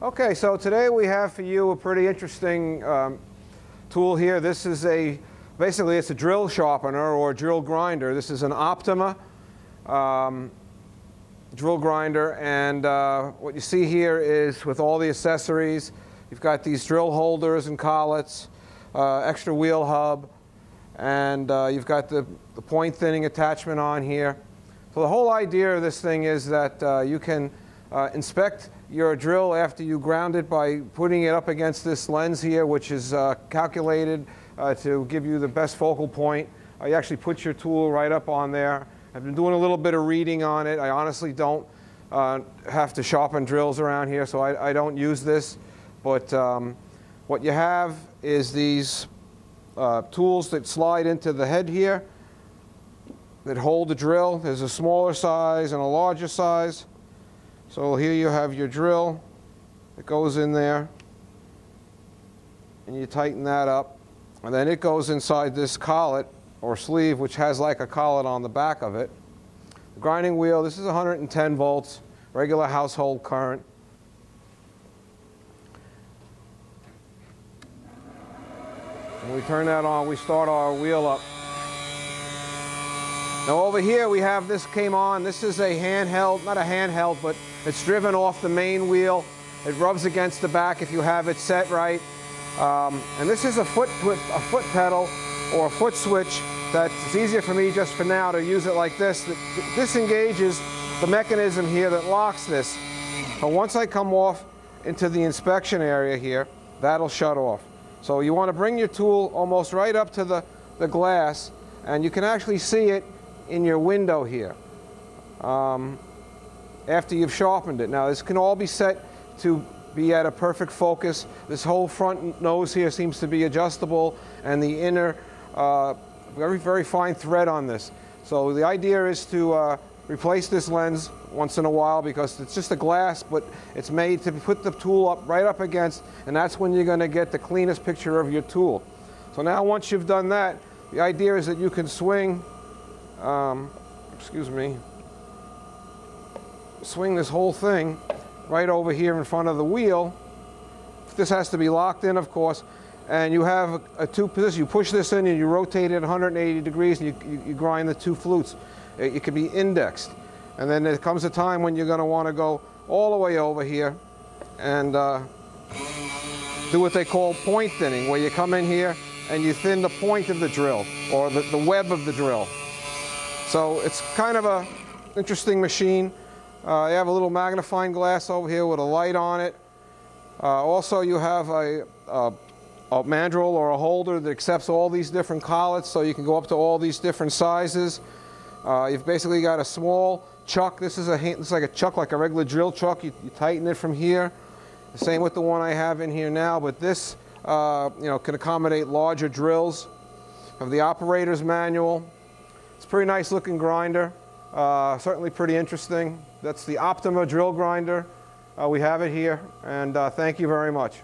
Okay, so today we have for you a pretty interesting um, tool here. This is a, basically it's a drill sharpener or drill grinder. This is an Optima um, drill grinder and uh, what you see here is with all the accessories, you've got these drill holders and collets, uh, extra wheel hub, and uh, you've got the, the, point thinning attachment on here. So the whole idea of this thing is that uh, you can uh, inspect your drill after you ground it by putting it up against this lens here, which is uh, calculated uh, to give you the best focal point. You actually put your tool right up on there. I've been doing a little bit of reading on it. I honestly don't uh, have to sharpen drills around here, so I, I don't use this. But um, what you have is these uh, tools that slide into the head here that hold the drill. There's a smaller size and a larger size. So here you have your drill that goes in there and you tighten that up and then it goes inside this collet or sleeve which has like a collet on the back of it. The grinding wheel, this is 110 volts, regular household current. When we turn that on, we start our wheel up. Now over here we have this came on. This is a handheld, not a handheld, but it's driven off the main wheel. It rubs against the back if you have it set right. Um, and this is a foot, a foot pedal or a foot switch that it's easier for me just for now to use it like this. This engages the mechanism here that locks this. But once I come off into the inspection area here, that'll shut off. So you want to bring your tool almost right up to the, the glass and you can actually see it in your window here um, after you've sharpened it. Now this can all be set to be at a perfect focus. This whole front nose here seems to be adjustable and the inner uh, very, very fine thread on this. So the idea is to uh, replace this lens once in a while because it's just a glass, but it's made to put the tool up right up against, and that's when you're going to get the cleanest picture of your tool. So now once you've done that, the idea is that you can swing um, excuse me, swing this whole thing right over here in front of the wheel. This has to be locked in, of course, and you have a, a two position. You push this in and you rotate it 180 degrees and you, you, you grind the two flutes. It, it can be indexed. And then there comes a time when you're going to want to go all the way over here and uh, do what they call point thinning, where you come in here and you thin the point of the drill or the, the web of the drill. So it's kind of a interesting machine. Uh, you have a little magnifying glass over here with a light on it. Uh, also you have a, a, a, mandrel or a holder that accepts all these different collets so you can go up to all these different sizes. Uh, you've basically got a small chuck. This is a this is like a chuck, like a regular drill chuck. You, you, tighten it from here. Same with the one I have in here now, but this uh, you know can accommodate larger drills. Of the operator's manual, it's a pretty nice looking grinder, uh, certainly pretty interesting. That's the Optima drill grinder. Uh, we have it here, and uh, thank you very much.